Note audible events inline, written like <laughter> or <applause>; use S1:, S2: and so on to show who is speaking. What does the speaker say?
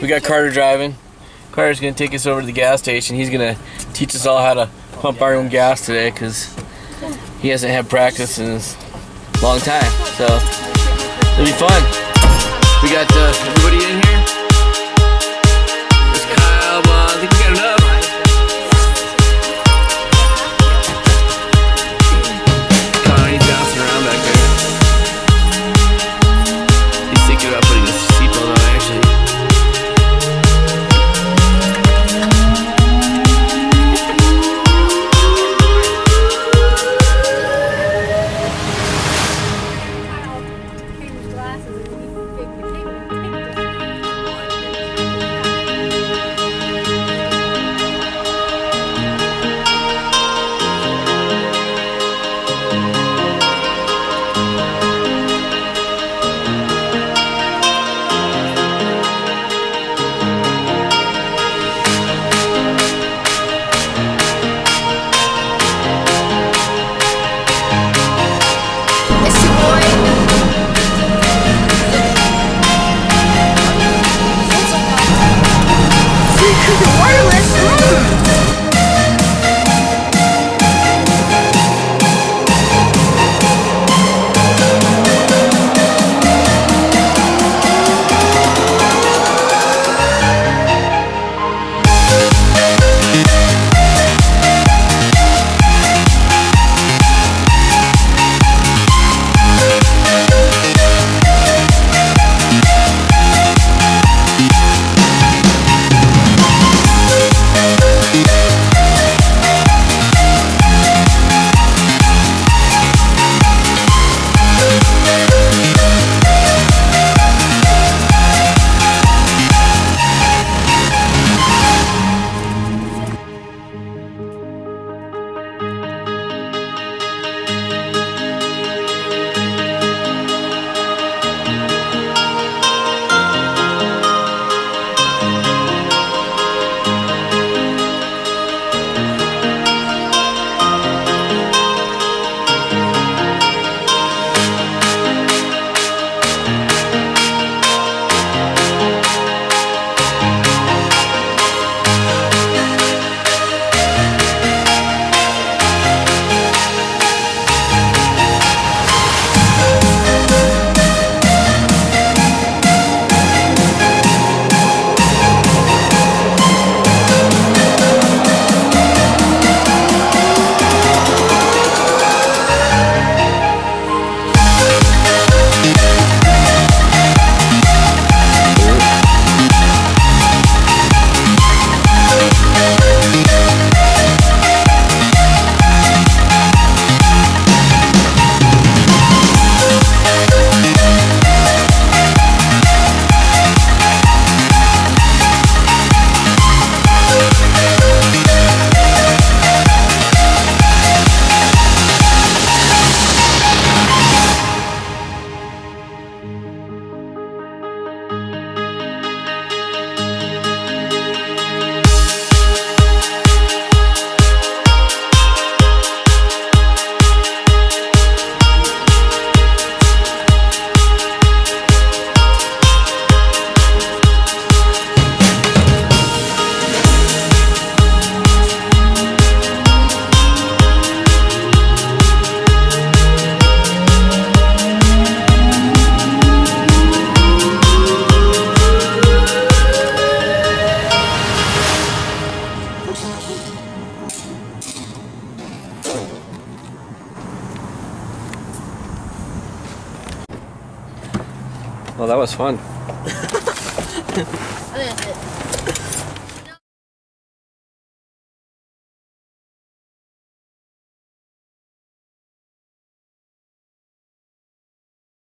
S1: We got Carter driving. Carter's gonna take us over to the gas station. He's gonna teach us all how to pump our own gas today because he hasn't had practice in a long time. So it'll be fun. We got uh, everybody in here. Well, that was fun. <laughs>